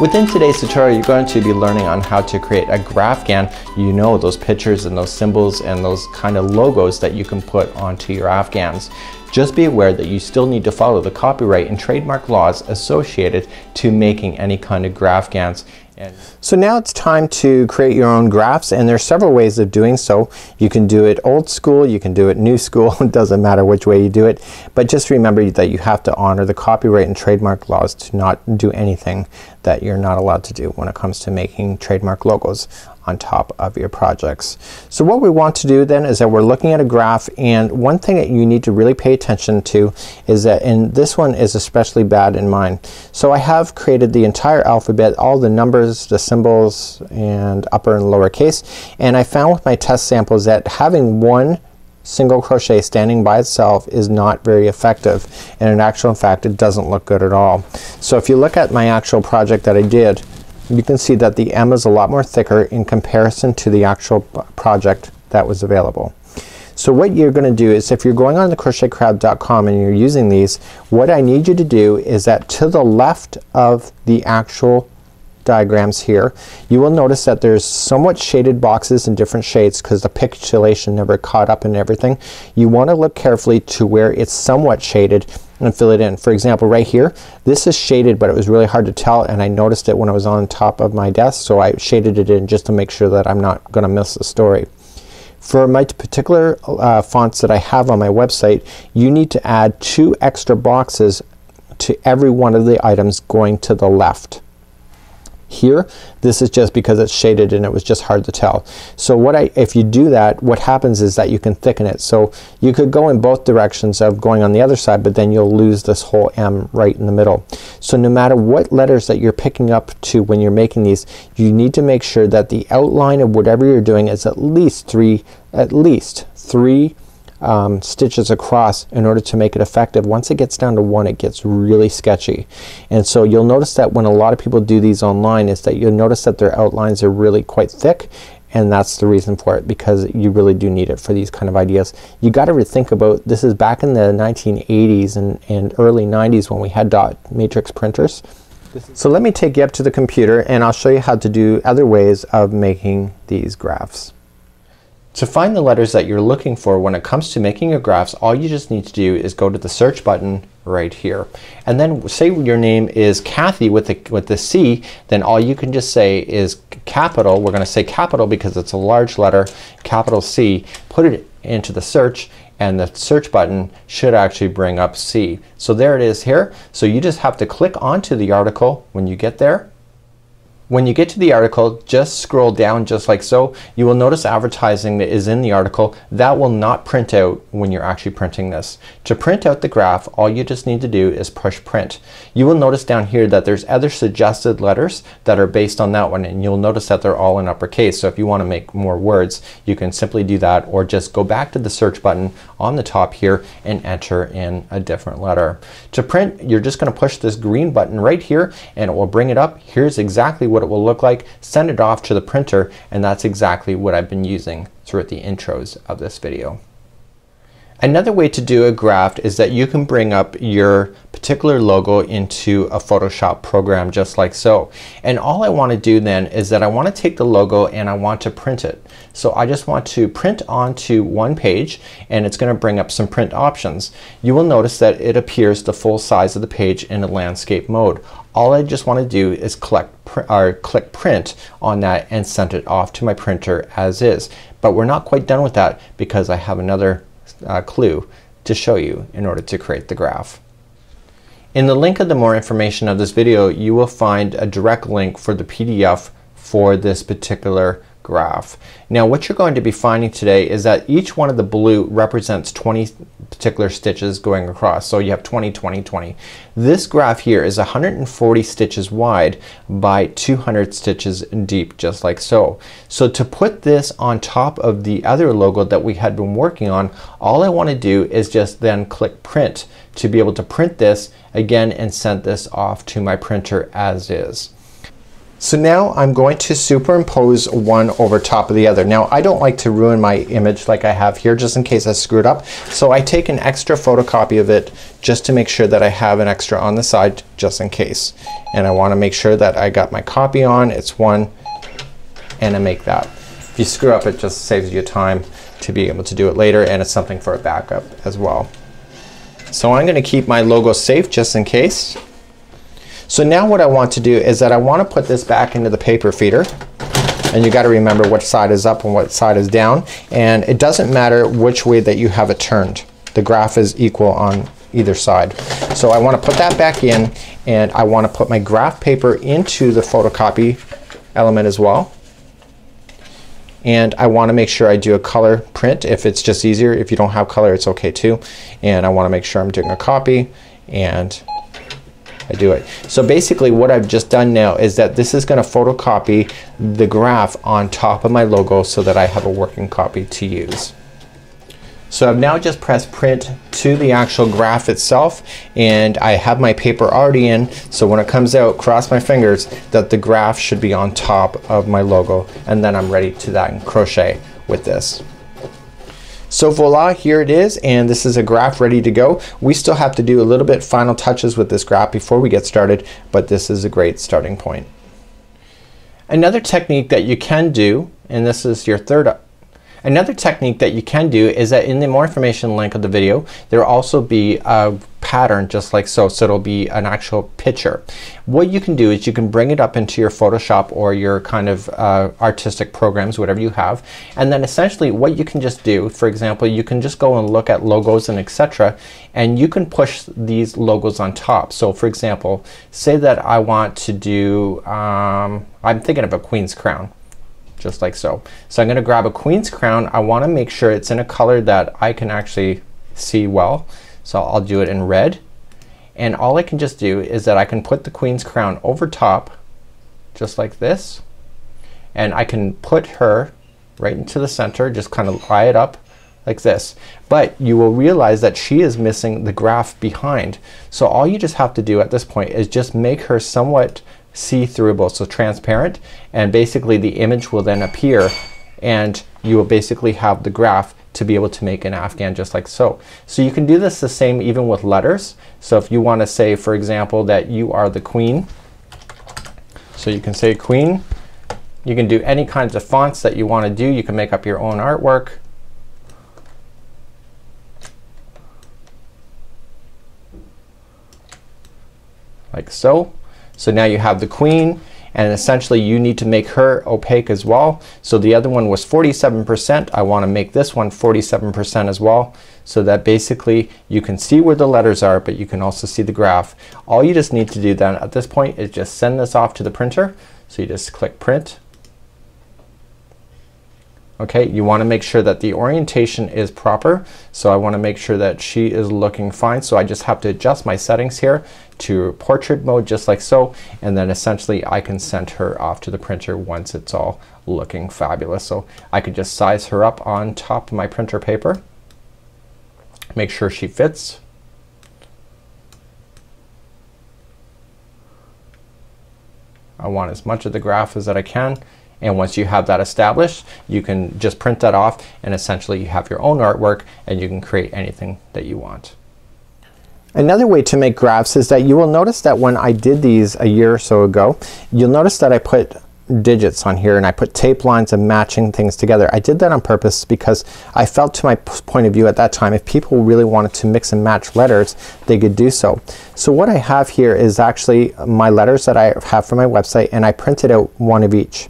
Within today's tutorial, you're going to be learning on how to create a Graphghan. You know those pictures and those symbols and those kind of logos that you can put onto your Afghans. Just be aware that you still need to follow the copyright and trademark laws associated to making any kind of Graphghans. So now it's time to create your own graphs and there are several ways of doing so. You can do it old school, you can do it new school, it doesn't matter which way you do it. But just remember that you have to honor the copyright and trademark laws to not do anything that you're not allowed to do when it comes to making trademark logos on top of your projects. So what we want to do then is that we're looking at a graph and one thing that you need to really pay attention to is that and this one is especially bad in mine. So I have created the entire alphabet, all the numbers, the symbols, and upper and lower case and I found with my test samples that having one single crochet standing by itself is not very effective and in actual fact it doesn't look good at all. So if you look at my actual project that I did you can see that the M is a lot more thicker in comparison to the actual project that was available. So what you're gonna do is if you're going on the crochetcrowd.com and you're using these, what I need you to do is that to the left of the actual diagrams here, you will notice that there's somewhat shaded boxes in different shades because the pixelation never caught up in everything. You want to look carefully to where it's somewhat shaded and fill it in. For example right here this is shaded but it was really hard to tell and I noticed it when I was on top of my desk so I shaded it in just to make sure that I'm not gonna miss the story. For my particular uh, fonts that I have on my website you need to add two extra boxes to every one of the items going to the left here this is just because it's shaded and it was just hard to tell. So what I if you do that what happens is that you can thicken it. So you could go in both directions of going on the other side but then you'll lose this whole M right in the middle. So no matter what letters that you're picking up to when you're making these you need to make sure that the outline of whatever you're doing is at least three at least three um, stitches across in order to make it effective. Once it gets down to one it gets really sketchy. And so you'll notice that when a lot of people do these online is that you'll notice that their outlines are really quite thick and that's the reason for it because you really do need it for these kind of ideas. You got to think about this is back in the 1980s and, and early 90s when we had dot matrix printers. So let me take you up to the computer and I'll show you how to do other ways of making these graphs. To find the letters that you're looking for when it comes to making your graphs all you just need to do is go to the search button right here. And then say your name is Kathy with the, with the C then all you can just say is capital. We're gonna say capital because it's a large letter capital C. Put it into the search and the search button should actually bring up C. So there it is here. So you just have to click onto the article when you get there when you get to the article, just scroll down just like so. You will notice advertising that is in the article. That will not print out when you're actually printing this. To print out the graph, all you just need to do is push print. You will notice down here that there's other suggested letters that are based on that one and you'll notice that they're all in uppercase. So if you want to make more words, you can simply do that or just go back to the search button on the top here and enter in a different letter. To print, you're just gonna push this green button right here and it will bring it up. Here's exactly what it will look like. Send it off to the printer and that's exactly what I've been using throughout the intros of this video. Another way to do a graph is that you can bring up your particular logo into a Photoshop program just like so. And all I want to do then is that I want to take the logo and I want to print it. So I just want to print onto one page and it's gonna bring up some print options. You will notice that it appears the full size of the page in a landscape mode. All I just want to do is click, or click print on that and send it off to my printer as is. But we're not quite done with that because I have another uh, clue to show you in order to create the graph. In the link of the more information of this video you will find a direct link for the PDF for this particular graph. Now what you're going to be finding today is that each one of the blue represents 20 particular stitches going across. So you have 20, 20, 20. This graph here is 140 stitches wide by 200 stitches deep just like so. So to put this on top of the other logo that we had been working on all I want to do is just then click print to be able to print this again and send this off to my printer as is. So now I'm going to superimpose one over top of the other. Now I don't like to ruin my image like I have here just in case I screwed up. So I take an extra photocopy of it just to make sure that I have an extra on the side just in case. And I want to make sure that I got my copy on. It's one and I make that. If you screw up it just saves you time to be able to do it later and it's something for a backup as well. So I'm going to keep my logo safe just in case. So now what I want to do is that I want to put this back into the paper feeder. And you got to remember what side is up and what side is down. And it doesn't matter which way that you have it turned. The graph is equal on either side. So I want to put that back in and I want to put my graph paper into the photocopy element as well. And I want to make sure I do a color print if it's just easier. If you don't have color, it's okay too. And I want to make sure I'm doing a copy and I do it. So basically what I've just done now is that this is going to photocopy the graph on top of my logo so that I have a working copy to use. So I've now just pressed print to the actual graph itself and I have my paper already in so when it comes out cross my fingers that the graph should be on top of my logo and then I'm ready to that and crochet with this. So voila, here it is, and this is a graph ready to go. We still have to do a little bit final touches with this graph before we get started, but this is a great starting point. Another technique that you can do, and this is your third Another technique that you can do is that in the more information link of the video there will also be a pattern just like so. So it'll be an actual picture. What you can do is you can bring it up into your Photoshop or your kind of uh, artistic programs, whatever you have. And then essentially what you can just do, for example, you can just go and look at logos and etc. And you can push these logos on top. So for example, say that I want to do, um, I'm thinking of a Queen's Crown just like so. So I'm going to grab a queen's crown. I want to make sure it's in a color that I can actually see well. So I'll do it in red. And all I can just do is that I can put the queen's crown over top just like this. And I can put her right into the center, just kind of lie it up like this. But you will realize that she is missing the graph behind. So all you just have to do at this point is just make her somewhat see-throughable, so transparent, and basically the image will then appear and you will basically have the graph to be able to make an Afghan just like so. So you can do this the same even with letters. So if you want to say for example that you are the queen, so you can say queen. You can do any kinds of fonts that you want to do. You can make up your own artwork. Like so. So now you have the queen and essentially you need to make her opaque as well. So the other one was 47%. I want to make this one 47% as well so that basically you can see where the letters are but you can also see the graph. All you just need to do then at this point is just send this off to the printer. So you just click print Okay, you want to make sure that the orientation is proper. So I want to make sure that she is looking fine. So I just have to adjust my settings here to portrait mode just like so. And then essentially I can send her off to the printer once it's all looking fabulous. So I could just size her up on top of my printer paper. Make sure she fits. I want as much of the graph as that I can. And once you have that established, you can just print that off and essentially you have your own artwork and you can create anything that you want. Another way to make graphs is that you will notice that when I did these a year or so ago, you'll notice that I put digits on here and I put tape lines and matching things together. I did that on purpose because I felt to my point of view at that time if people really wanted to mix and match letters they could do so. So what I have here is actually my letters that I have for my website and I printed out one of each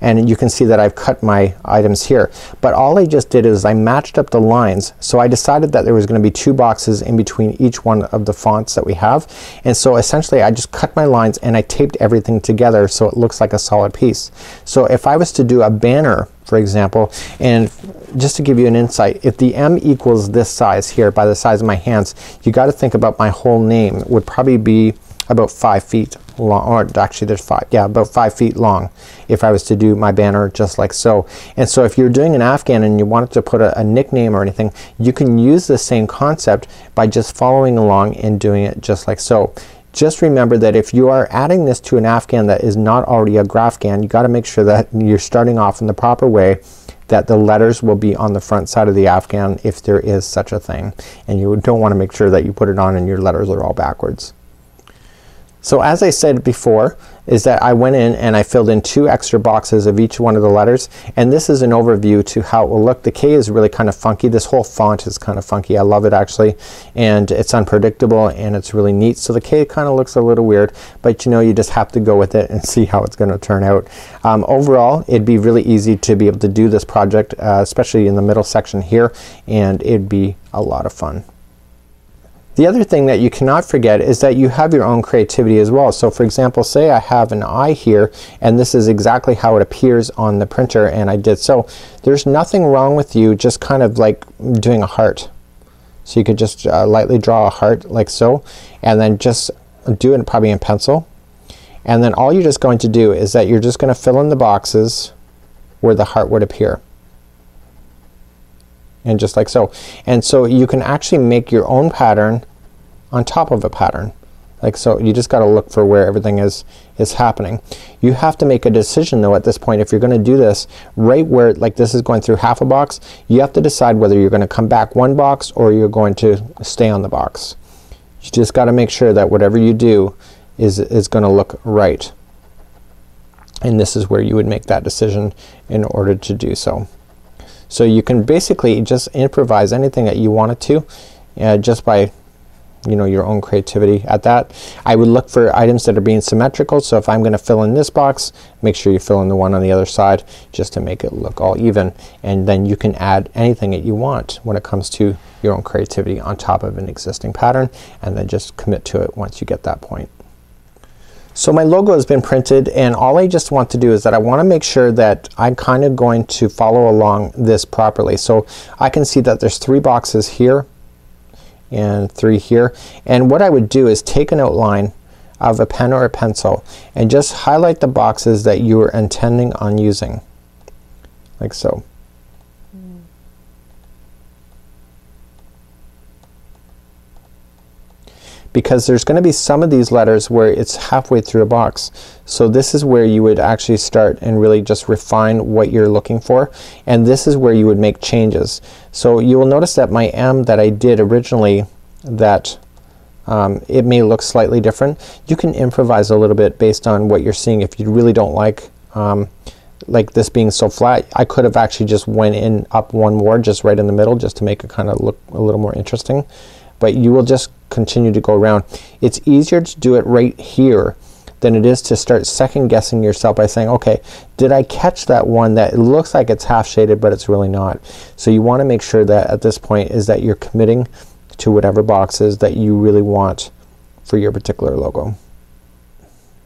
and you can see that I've cut my items here. But all I just did is I matched up the lines. So I decided that there was going to be two boxes in between each one of the fonts that we have. And so essentially I just cut my lines and I taped everything together so it looks like a solid piece. So if I was to do a banner for example and just to give you an insight if the M equals this size here by the size of my hands you got to think about my whole name would probably be about five feet long, or actually there's five, yeah, about five feet long if I was to do my banner just like so. And so if you're doing an Afghan and you wanted to put a, a nickname or anything, you can use the same concept by just following along and doing it just like so. just remember that if you are adding this to an Afghan that is not already a Graphghan, you gotta make sure that you're starting off in the proper way that the letters will be on the front side of the Afghan if there is such a thing. And you don't want to make sure that you put it on and your letters are all backwards. So as I said before is that I went in and I filled in two extra boxes of each one of the letters and this is an overview to how it will look. The K is really kind of funky. This whole font is kind of funky. I love it actually and it's unpredictable and it's really neat. So the K kind of looks a little weird but you know you just have to go with it and see how it's going to turn out. Um, overall it'd be really easy to be able to do this project uh, especially in the middle section here and it'd be a lot of fun. The other thing that you cannot forget is that you have your own creativity as well. So for example, say I have an eye here and this is exactly how it appears on the printer and I did so. There's nothing wrong with you just kind of like doing a heart. So you could just uh, lightly draw a heart like so and then just do it probably in pencil. And then all you're just going to do is that you're just going to fill in the boxes where the heart would appear and just like so. And so you can actually make your own pattern on top of a pattern. Like so you just gotta look for where everything is is happening. You have to make a decision though at this point if you're gonna do this right where like this is going through half a box you have to decide whether you're gonna come back one box or you're going to stay on the box. You just gotta make sure that whatever you do is is gonna look right. And this is where you would make that decision in order to do so. So you can basically just improvise anything that you wanted to uh, just by you know your own creativity at that. I would look for items that are being symmetrical so if I'm gonna fill in this box make sure you fill in the one on the other side just to make it look all even and then you can add anything that you want when it comes to your own creativity on top of an existing pattern and then just commit to it once you get that point. So my logo has been printed and all I just want to do is that I want to make sure that I'm kind of going to follow along this properly. So I can see that there's three boxes here and three here and what I would do is take an outline of a pen or a pencil and just highlight the boxes that you are intending on using like so. Because there's gonna be some of these letters where it's halfway through a box. So this is where you would actually start and really just refine what you're looking for and this is where you would make changes. So you will notice that my M that I did originally that um, it may look slightly different. You can improvise a little bit based on what you're seeing if you really don't like um, like this being so flat I could have actually just went in up one more just right in the middle just to make it kind of look a little more interesting but you will just continue to go around. It's easier to do it right here than it is to start second guessing yourself by saying okay did I catch that one that looks like it's half shaded but it's really not. So you want to make sure that at this point is that you're committing to whatever boxes that you really want for your particular logo.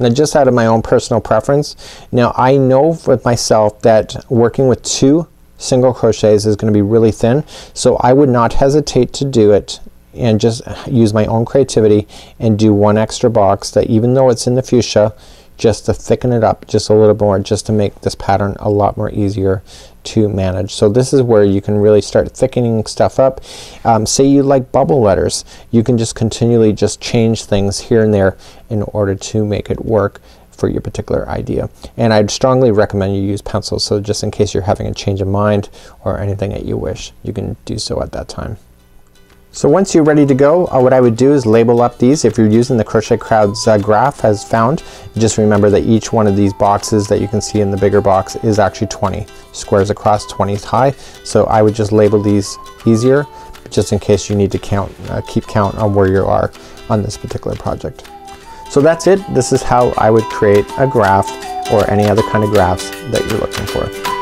Now just out of my own personal preference now I know with myself that working with two single crochets is going to be really thin so I would not hesitate to do it and just use my own creativity and do one extra box that even though it's in the fuchsia just to thicken it up just a little more just to make this pattern a lot more easier to manage. So this is where you can really start thickening stuff up. Um, say you like bubble letters you can just continually just change things here and there in order to make it work for your particular idea. And I'd strongly recommend you use pencils so just in case you're having a change of mind or anything that you wish you can do so at that time. So once you're ready to go, uh, what I would do is label up these. If you're using the Crochet Crowds uh, graph as found, just remember that each one of these boxes that you can see in the bigger box is actually 20 squares across, 20 high. So I would just label these easier just in case you need to count, uh, keep count on where you are on this particular project. So that's it. This is how I would create a graph or any other kind of graphs that you're looking for.